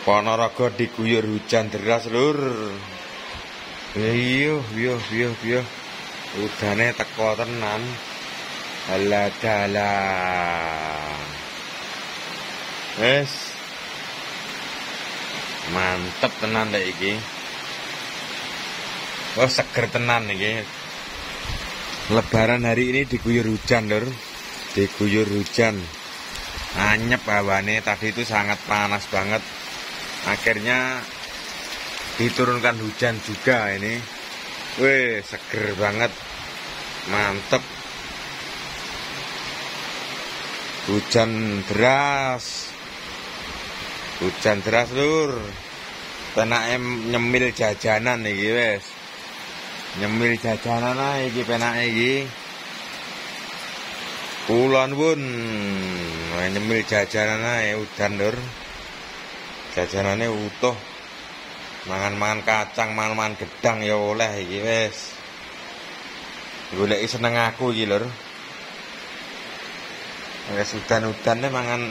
Ponorogo diguyur hujan deras lur. Iya, iya, iya, iya. Udane teko tenan. Halah dalah. Wes. Mantep tenan deh iki. Wah, seger tenan iki. Lebaran hari ini diguyur hujan, Lur. Diguyur hujan. Anyep hawane tadi itu sangat panas banget akhirnya diturunkan hujan juga ini. Wih seger banget. Mantep. Hujan deras. Hujan deras lur penake nyemil jajanan iki wes. Nyemil jajanan ae iki penake iki. Kulon pun. Nyemil jajanan ae udan lur jajanane utuh. Mangan-mangan kacang mangan-mangan gedang ya oleh iki wis. Goleki seneng aku iki lur. Wis udan-udane mangan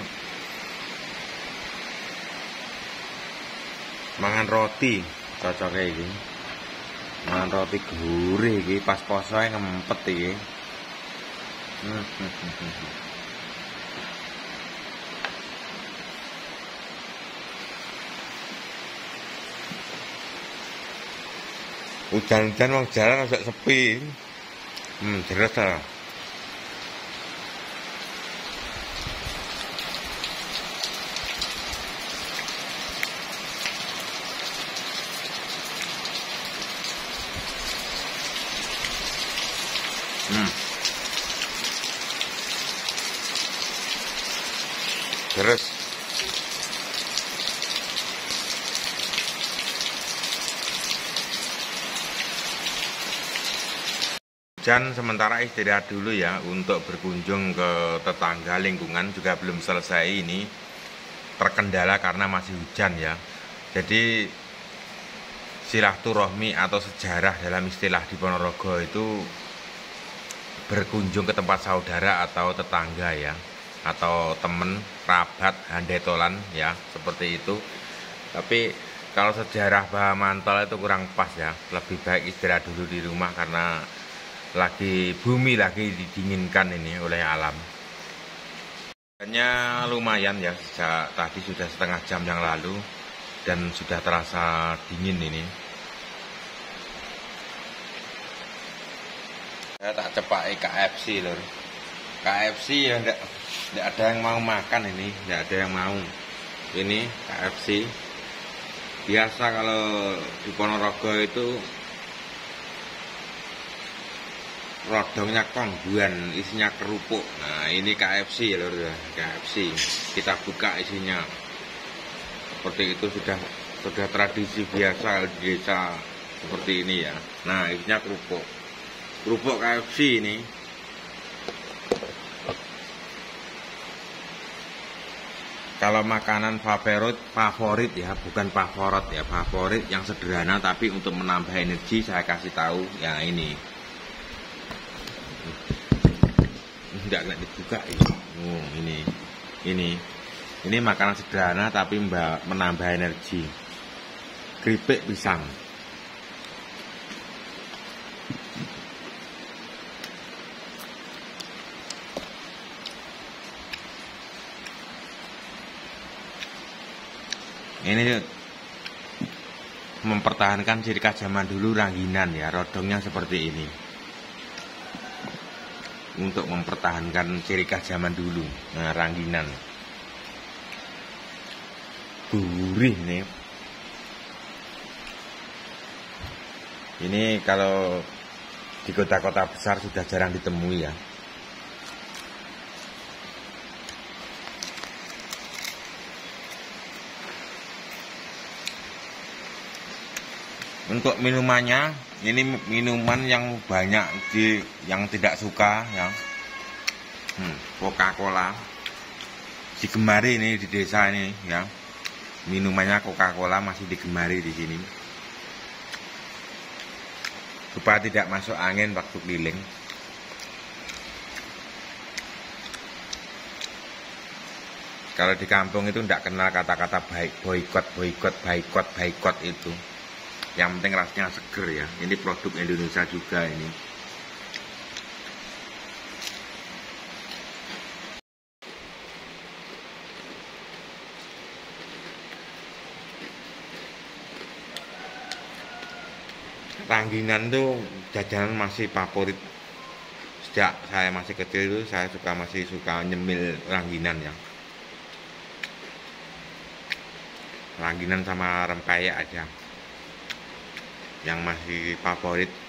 mangan roti cocoke iki. Mangan roti gurih iki pas posoe ngempet iki Hujan-hujan wong jalan agak sepi. Hmm, jelas ta. Hmm. Terus hujan sementara istirahat dulu ya untuk berkunjung ke tetangga lingkungan juga belum selesai ini. Terkendala karena masih hujan ya. Jadi silaturahmi atau sejarah dalam istilah di Ponorogo itu berkunjung ke tempat saudara atau tetangga ya atau temen, kerabat, handetolan ya seperti itu. Tapi kalau sejarah bahan mantel itu kurang pas ya. Lebih baik istirahat dulu di rumah karena lagi bumi lagi didinginkan ini oleh alam. Hanya lumayan ya sejak tadi sudah setengah jam yang lalu dan sudah terasa dingin ini. Saya tak cepat KFC lor KFC ya enggak, enggak ada yang mau makan ini enggak ada yang mau. Ini KFC biasa kalau di Ponorogo itu rodongnya kongguan isinya kerupuk. Nah ini KFC ya lor KFC kita buka isinya. Seperti itu sudah sudah tradisi biasa di desa seperti ini ya. Nah isinya kerupuk. Kerupuk KFC ini. Kalau makanan favorit favorit ya bukan favorit ya favorit yang sederhana tapi untuk menambah energi saya kasih tahu ya ini tidak kena dibuka ini. Oh, ini. Ini. Ini makanan sederhana tapi menambah energi. Keripik pisang. Ini mempertahankan ciri khas zaman dulu rangginan ya, rodongnya seperti ini untuk mempertahankan ciri khas zaman dulu nah rangginan. Gurih nih ini kalau di kota-kota besar sudah jarang ditemui ya. Untuk minumannya ini minuman yang banyak di yang tidak suka ya. Hmm, Coca Cola digemari ini di desa ini ya. Minumannya Coca Cola masih digemari di sini. Supaya tidak masuk angin waktu keliling. Kalau di kampung itu tidak kenal kata-kata baik boykot boykot boykot boykot itu yang penting rasanya seger ya. Ini produk Indonesia juga ini. Ranggingan tuh jajanan masih favorit. Sejak saya masih kecil itu saya suka masih suka nyemil rangginan ya. Rangginan sama rempeyek aja yang masih favorit